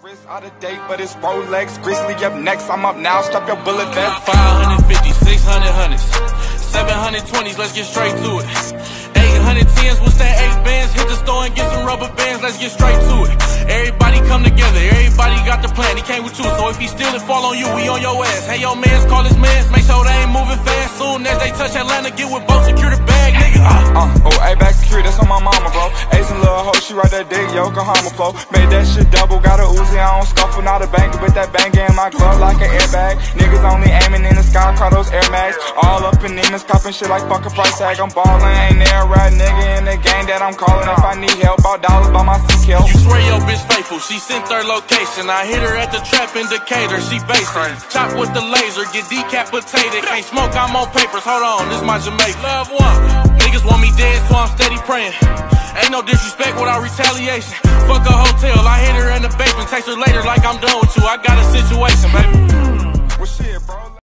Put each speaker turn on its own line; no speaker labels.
Wrist out of date, but it's Rolex. Grizzly up next. I'm up now. Stop your bullet vest.
550, 600 hundreds, 720s, let's get straight to it. 810s, what's that? Eight bands, hit the store and get some rubber bands, let's get straight to it. Everybody come together, everybody got the plan, he came with you, so if he steal it, fall on you, we on your ass. Hey, yo, mans, call his mans, make sure they ain't moving fast. Soon as they touch Atlanta, get with both, secure the bag, nigga. Uh.
She right that dick, Yokohama flow. Made that shit double, got a Uzi, I don't scuffle, not a banger, but that bang in my glove like an airbag. Niggas only aiming in the sky, car those Air Max. All up in demons, copping shit like fucking price tag. I'm ballin', ain't there, a right nigga in the game that I'm calling. If I need help, all dollars by my CK.
You swear your bitch faithful, she sent her location. I hit her at the trap indicator, she basic. Chop with the laser, get decapitated. Can't smoke, I'm on papers. Hold on, this my Jamaica. Love one. Niggas want me dead, so I'm steady praying. Ain't no disrespect without retaliation. Fuck a hotel, I hit her in the basement. Text her later like I'm done with you. I got a situation, baby. What's shit, bro.